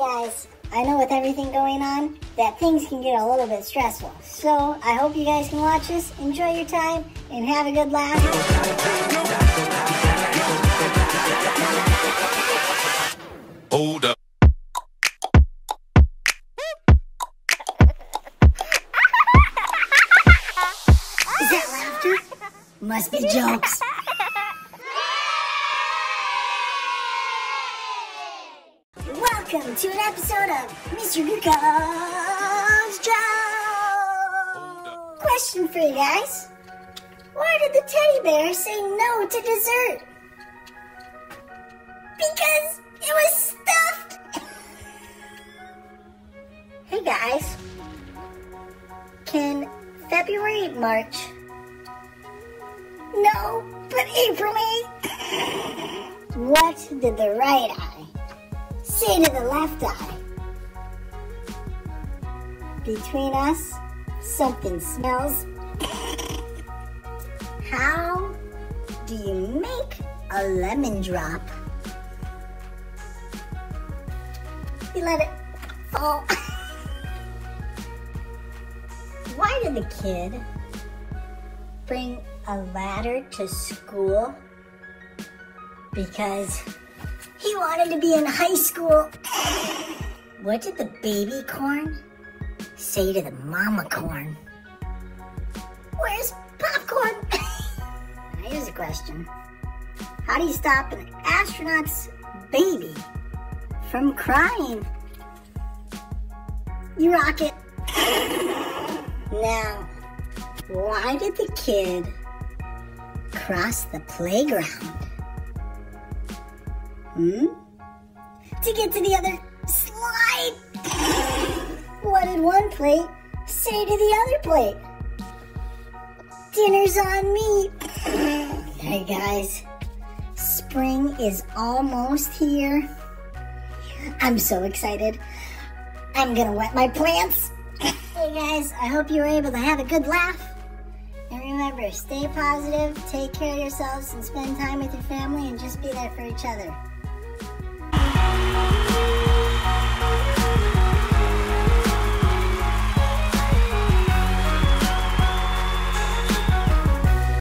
guys, I know with everything going on that things can get a little bit stressful. So I hope you guys can watch this, enjoy your time, and have a good laugh. Hold up. Is that laughter? Must be jokes. Welcome to an episode of Mr. Gruchow's Joe. Question for you guys. Why did the teddy bear say no to dessert? Because it was stuffed. hey guys. Can February march? No, but April May. what did the right eye say to the left eye? Between us, something smells. How do you make a lemon drop? You let it fall. Why did the kid bring a ladder to school? Because wanted to be in high school. What did the baby corn say to the mama corn? Where's popcorn? Here's a question. How do you stop an astronaut's baby from crying? You rock it. Now, why did the kid cross the playground? Hmm? To get to the other slide. what did one plate say to the other plate? Dinner's on me. hey guys, spring is almost here. I'm so excited. I'm gonna wet my plants. hey guys, I hope you were able to have a good laugh. And remember, stay positive, take care of yourselves, and spend time with your family, and just be there for each other.